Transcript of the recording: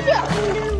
继续